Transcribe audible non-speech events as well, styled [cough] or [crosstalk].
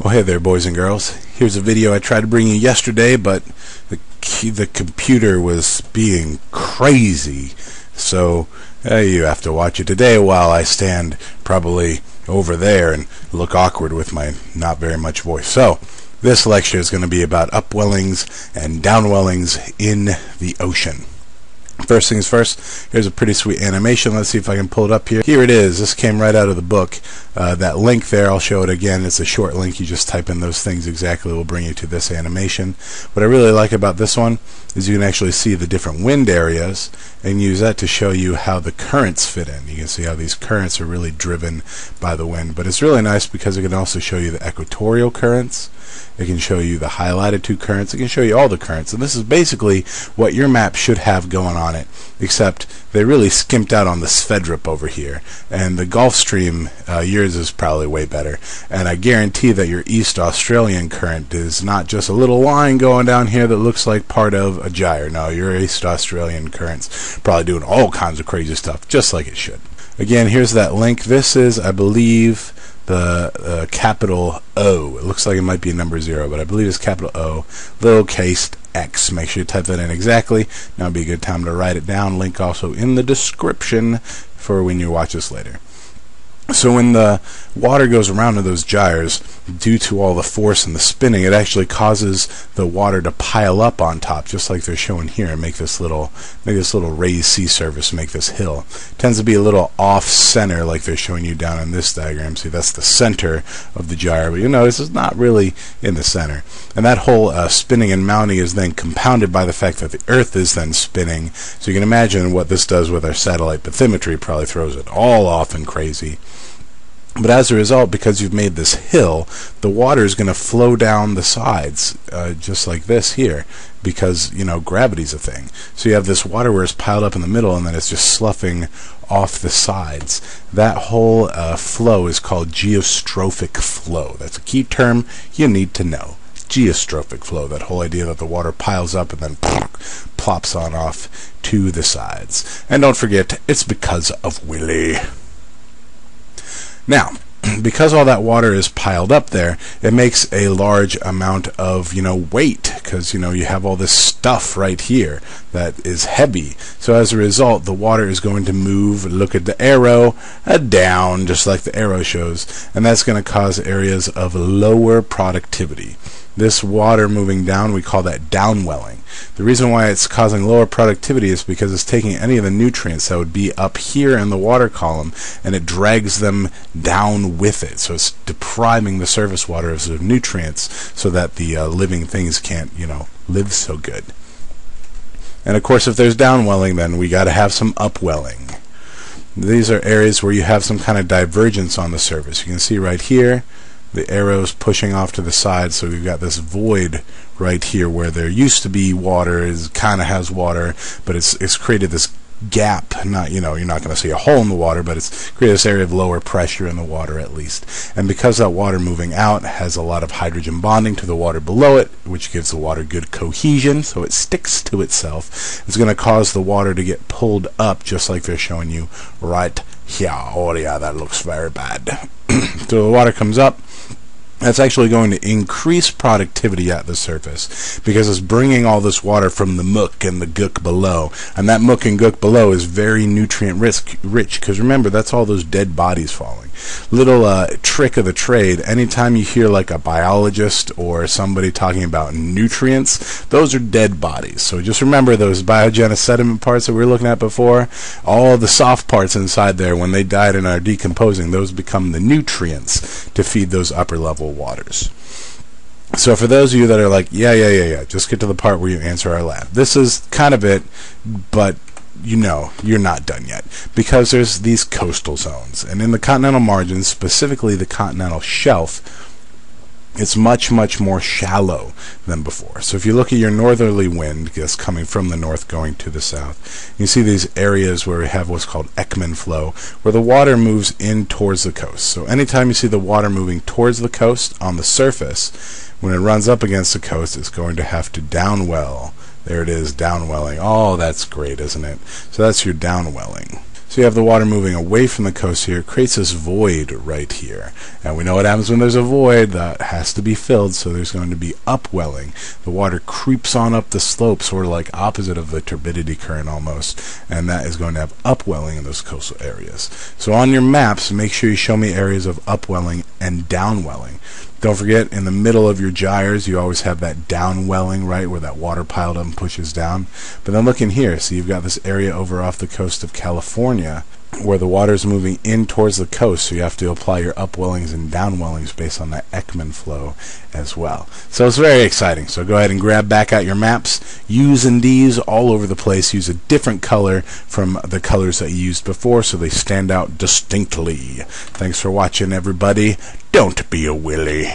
Well, hey there, boys and girls. Here's a video I tried to bring you yesterday, but the the computer was being crazy, so uh, you have to watch it today while I stand probably over there and look awkward with my not very much voice. So, this lecture is going to be about upwellings and downwellings in the ocean. First things first, here's a pretty sweet animation. Let's see if I can pull it up here. Here it is. This came right out of the book. Uh, that link there, I'll show it again. It's a short link. You just type in those things exactly. will bring you to this animation. What I really like about this one is you can actually see the different wind areas and use that to show you how the currents fit in. You can see how these currents are really driven by the wind. But it's really nice because it can also show you the equatorial currents it can show you the high latitude currents. It can show you all the currents. And this is basically what your map should have going on it, except they really skimped out on the Sverdrup over here. And the Gulf Stream, uh, yours is probably way better. And I guarantee that your East Australian current is not just a little line going down here that looks like part of a gyre. No, your East Australian current's probably doing all kinds of crazy stuff, just like it should. Again, here's that link. This is, I believe, the uh, capital O. It looks like it might be a number zero, but I believe it's capital O, lowercase x. Make sure you type that in exactly. Now would be a good time to write it down. Link also in the description for when you watch this later. So when the water goes around in those gyres, due to all the force and the spinning, it actually causes the water to pile up on top, just like they're showing here, and make this little, make this little raised sea surface, make this hill. It tends to be a little off center, like they're showing you down in this diagram. See, that's the center of the gyre, but you notice it's not really in the center. And that whole uh, spinning and mounting is then compounded by the fact that the Earth is then spinning. So you can imagine what this does with our satellite bathymetry. Probably throws it all off and crazy. But as a result, because you've made this hill, the water is going to flow down the sides, uh, just like this here, because, you know, gravity's a thing. So you have this water where it's piled up in the middle, and then it's just sloughing off the sides. That whole uh, flow is called geostrophic flow. That's a key term you need to know. Geostrophic flow, that whole idea that the water piles up and then plops on off to the sides. And don't forget, it's because of Willie. Now, [clears throat] because all that water is piled up there, it makes a large amount of, you know, weight because, you know, you have all this stuff right here that is heavy. So as a result, the water is going to move, look at the arrow, uh, down, just like the arrow shows, and that's going to cause areas of lower productivity. This water moving down, we call that downwelling. The reason why it's causing lower productivity is because it's taking any of the nutrients that would be up here in the water column and it drags them down with it. So it's depriving the surface water of nutrients so that the uh, living things can't, you know, live so good. And of course, if there's downwelling, then we got to have some upwelling. These are areas where you have some kind of divergence on the surface. You can see right here, the arrows pushing off to the side so we've got this void right here where there used to be water is kind of has water but it's it's created this gap not you know you're not going to see a hole in the water but it's created this area of lower pressure in the water at least. And because that water moving out has a lot of hydrogen bonding to the water below it which gives the water good cohesion so it sticks to itself it's going to cause the water to get pulled up just like they're showing you right here. Oh yeah that looks very bad. [clears throat] So the water comes up that's actually going to increase productivity at the surface because it's bringing all this water from the muck and the gook below. And that muck and gook below is very nutrient rich because remember, that's all those dead bodies falling. Little uh, trick of the trade anytime you hear like a biologist or somebody talking about nutrients, those are dead bodies. So just remember those biogenic sediment parts that we were looking at before, all the soft parts inside there, when they died and are decomposing, those become the nutrients to feed those upper level waters. So for those of you that are like, yeah, yeah, yeah, yeah, just get to the part where you answer our lab. This is kind of it, but you know you're not done yet because there's these coastal zones. And in the continental margins, specifically the continental shelf, it's much, much more shallow than before. So if you look at your northerly wind that's coming from the north going to the south, you see these areas where we have what's called Ekman flow, where the water moves in towards the coast. So anytime you see the water moving towards the coast on the surface, when it runs up against the coast, it's going to have to downwell. There it is, downwelling. Oh, that's great, isn't it? So that's your downwelling. So you have the water moving away from the coast here. Creates this void right here. And we know what happens when there's a void. That has to be filled, so there's going to be upwelling. The water creeps on up the slope, sort of like opposite of the turbidity current almost. And that is going to have upwelling in those coastal areas. So on your maps, make sure you show me areas of upwelling and downwelling. Don't forget, in the middle of your gyres, you always have that downwelling, right, where that water piled up and pushes down. But then look in here. See, you've got this area over off the coast of California where the water is moving in towards the coast, so you have to apply your upwellings and downwellings based on that Ekman flow as well. So it's very exciting. So go ahead and grab back out your maps. Use and D's all over the place. Use a different color from the colors that you used before so they stand out distinctly. Thanks for watching, everybody. Don't be a willy.